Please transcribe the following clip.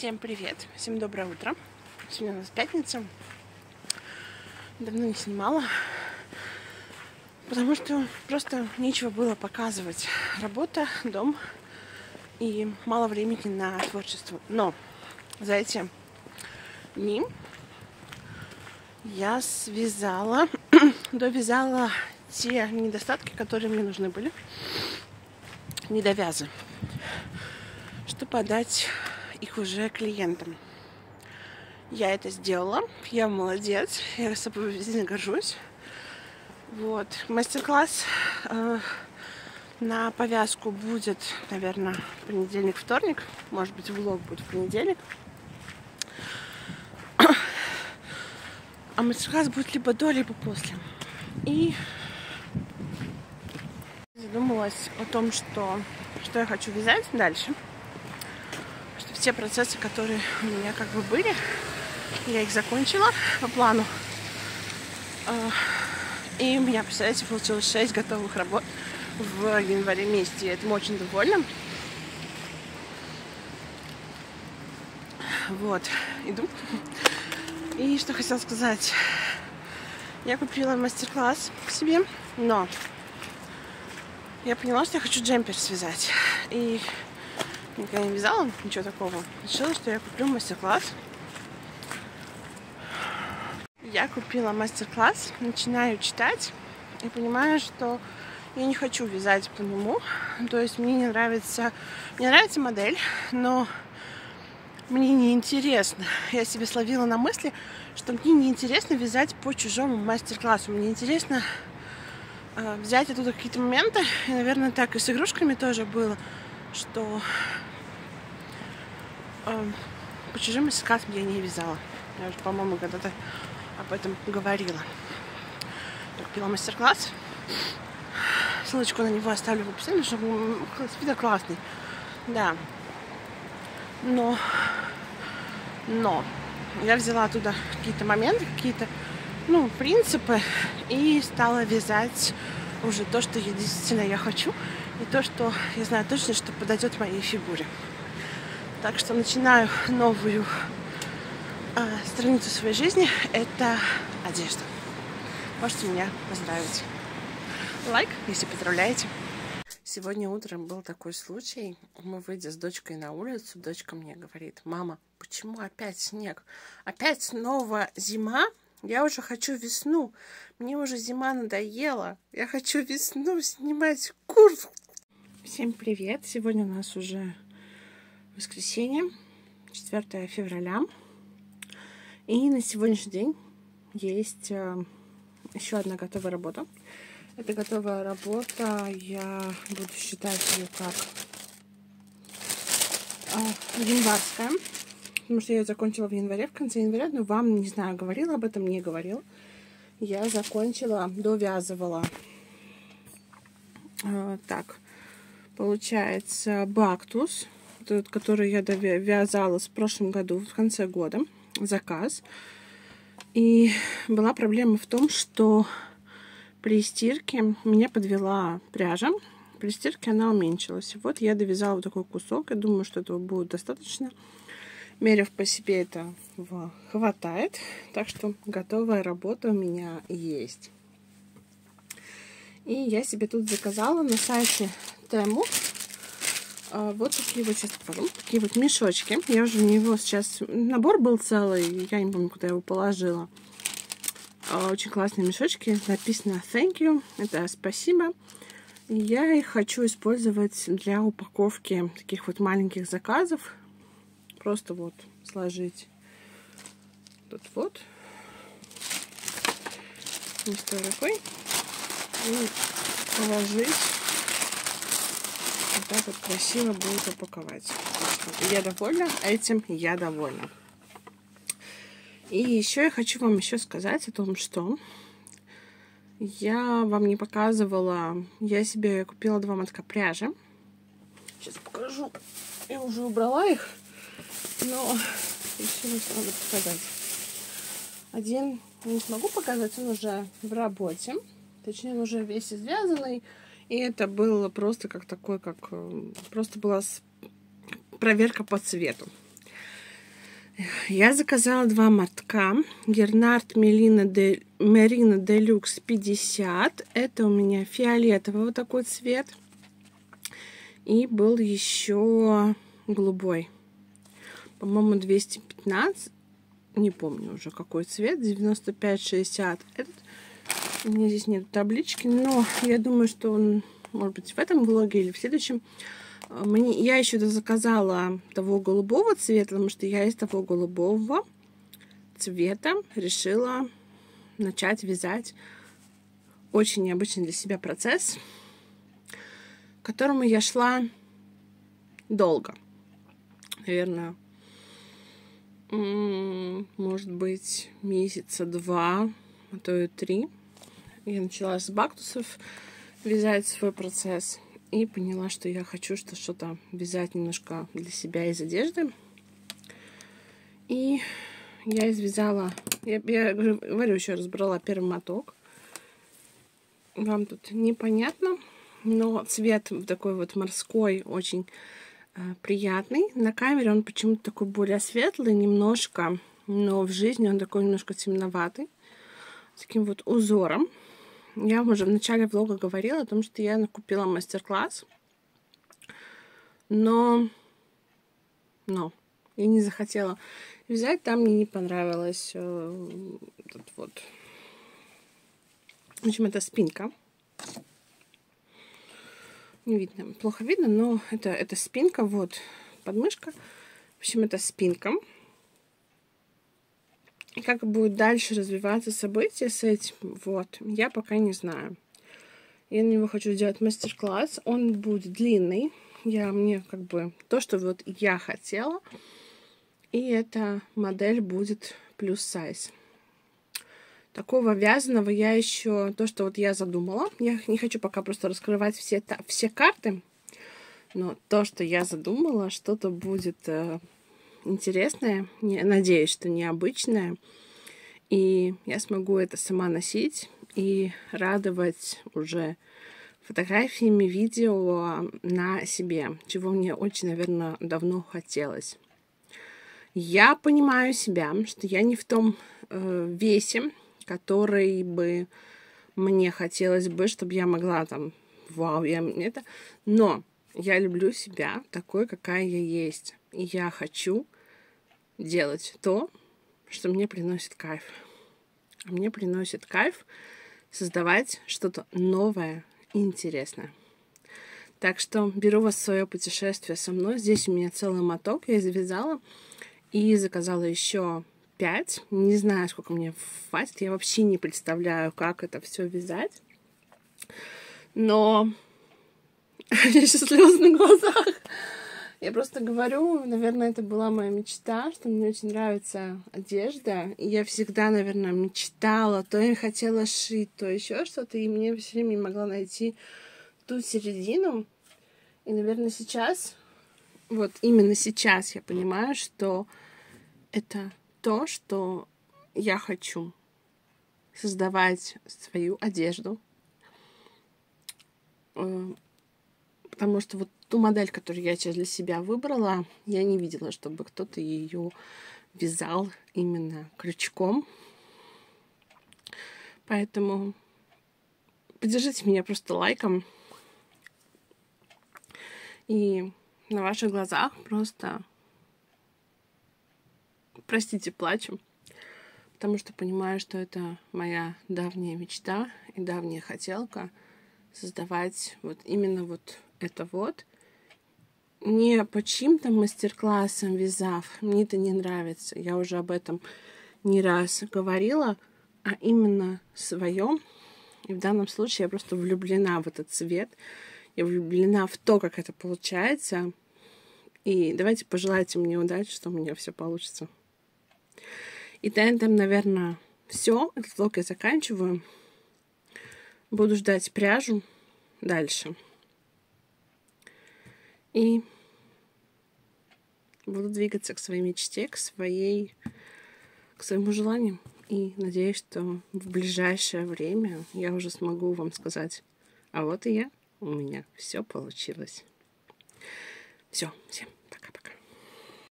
Всем привет, всем доброе утро. Сегодня у нас пятница. Давно не снимала, потому что просто нечего было показывать. Работа, дом и мало времени на творчество. Но за эти дни я связала, довязала те недостатки, которые мне нужны были, недовязы, чтобы отдать их уже клиентам. Я это сделала, я молодец, я собой сильно горжусь. Вот, мастер-класс э, на повязку будет, наверное, понедельник, вторник, может быть, влог будет в понедельник. А мастер-класс будет либо до, либо после. И задумалась о том, что, что я хочу вязать дальше те процессы, которые у меня как бы были. Я их закончила по плану. А, и у меня, представляете, получилось 6 готовых работ в январе месяце. Я этим очень довольна. Вот, иду. И что хотела сказать. Я купила мастер-класс себе, но я поняла, что я хочу джемпер связать. И Никогда не вязала, ничего такого. Решила, что я куплю мастер-класс. Я купила мастер-класс, начинаю читать и понимаю, что я не хочу вязать по нему. То есть мне не нравится... Мне нравится модель, но мне не интересно. Я себе словила на мысли, что мне не интересно вязать по чужому мастер-классу. Мне интересно э, взять оттуда какие-то моменты. И, наверное, так и с игрушками тоже было, что по чужим искатам я не вязала. Я уже, по-моему, когда-то об этом говорила. Купила мастер-класс. Ссылочку на него оставлю в описании, чтобы спидер классный. Да. Но, но я взяла оттуда какие-то моменты, какие-то, ну, принципы и стала вязать уже то, что я действительно я хочу, и то, что я знаю точно, что подойдет моей фигуре. Так что начинаю новую э, страницу своей жизни. Это одежда. Можете меня поздравить. Лайк, если поздравляете. Сегодня утром был такой случай. Мы, выйдя с дочкой на улицу, дочка мне говорит, мама, почему опять снег? Опять снова зима? Я уже хочу весну. Мне уже зима надоела. Я хочу весну снимать курс. Всем привет. Сегодня у нас уже воскресенье, 4 февраля. И на сегодняшний день есть э, еще одна готовая работа. Это готовая работа, я буду считать ее как э, январская, потому что я ее закончила в январе, в конце января, но вам, не знаю, говорила об этом, не говорила. Я закончила, довязывала э, так, получается, бактус, этот, который я вязала в прошлом году, в конце года, заказ. И была проблема в том, что при стирке меня подвела пряжа. При стирке она уменьшилась. И вот я довязала вот такой кусок. Я думаю, что этого будет достаточно. Мерив по себе это хватает. Так что готовая работа у меня есть. И я себе тут заказала на сайте Тему вот такие вот, сейчас покажу, такие вот мешочки. Я уже в него сейчас, набор был целый, я не помню, куда я его положила. А, очень классные мешочки, написано thank you, это спасибо. Я их хочу использовать для упаковки таких вот маленьких заказов. Просто вот сложить тут вот мистой рукой и положить так вот красиво будет упаковать. Я довольна этим, я довольна. И еще я хочу вам еще сказать о том, что я вам не показывала, я себе купила два мотка пряжи. Сейчас покажу. Я уже убрала их, но не надо показать. Один не смогу показать, он уже в работе. Точнее, он уже весь извязанный. И это было просто как такой, как... Э, просто была проверка по цвету. Я заказала два мотка. Гернард Мерина де, Мерина Делюкс 50. Это у меня фиолетовый вот такой цвет. И был еще голубой. По-моему, 215. Не помню уже какой цвет. 95-60. Этот. У меня здесь нет таблички. Но я думаю, что он, может быть, в этом влоге или в следующем мне, я еще заказала того голубого цвета, потому что я из того голубого цвета решила начать вязать очень необычный для себя процесс, к которому я шла долго. Наверное, может быть, месяца два, а то и три. Я начала с бактусов вязать свой процесс – и поняла, что я хочу что что-то вязать немножко для себя из одежды. И я извязала, я, я говорю, еще разбрала первый моток. Вам тут непонятно, но цвет такой вот морской, очень э, приятный. На камере он почему-то такой более светлый немножко, но в жизни он такой немножко темноватый. С таким вот узором. Я уже в начале влога говорила о том, что я купила мастер-класс, но, но я не захотела взять, там мне не понравилось э, этот вот. В общем, это спинка. Не видно, плохо видно, но это, это спинка, вот, подмышка. В общем, это спинка. Как будет дальше развиваться события с этим, вот, я пока не знаю. Я на него хочу сделать мастер-класс. Он будет длинный. Я мне как бы то, что вот я хотела. И эта модель будет плюс сайз. Такого вязаного я еще, то, что вот я задумала, я не хочу пока просто раскрывать все, все карты, но то, что я задумала, что-то будет э, интересное, не, надеюсь, что необычное. И я смогу это сама носить и радовать уже фотографиями, видео на себе, чего мне очень, наверное, давно хотелось. Я понимаю себя, что я не в том э, весе, который бы мне хотелось бы, чтобы я могла там, вау, я это, но я люблю себя такой, какая я есть. И я хочу делать то, что мне приносит кайф. Мне приносит кайф создавать что-то новое и интересное. Так что беру вас в свое путешествие со мной. Здесь у меня целый моток я завязала и заказала еще пять. Не знаю, сколько мне хватит. Я вообще не представляю, как это все вязать. Но я сейчас слезы на глазах. Я просто говорю, наверное, это была моя мечта, что мне очень нравится одежда. И я всегда, наверное, мечтала, то я хотела шить, то еще что-то, и мне все время не могла найти ту середину. И, наверное, сейчас, вот именно сейчас я понимаю, что это то, что я хочу. Создавать свою одежду. Потому что вот ту модель, которую я сейчас для себя выбрала, я не видела, чтобы кто-то ее вязал именно крючком. Поэтому поддержите меня просто лайком. И на ваших глазах просто, простите, плачу. Потому что понимаю, что это моя давняя мечта и давняя хотелка создавать вот именно вот это вот не по чьим-то мастер-классам вязав, мне это не нравится. Я уже об этом не раз говорила, а именно своем. И в данном случае я просто влюблена в этот цвет. Я влюблена в то, как это получается. И давайте пожелайте мне удачи, что у меня все получится. И на этом, наверное, все. Этот влог я заканчиваю. Буду ждать пряжу дальше. И буду двигаться к своей мечте, к своей, к своему желанию. И надеюсь, что в ближайшее время я уже смогу вам сказать, а вот и я, у меня все получилось. Все, всем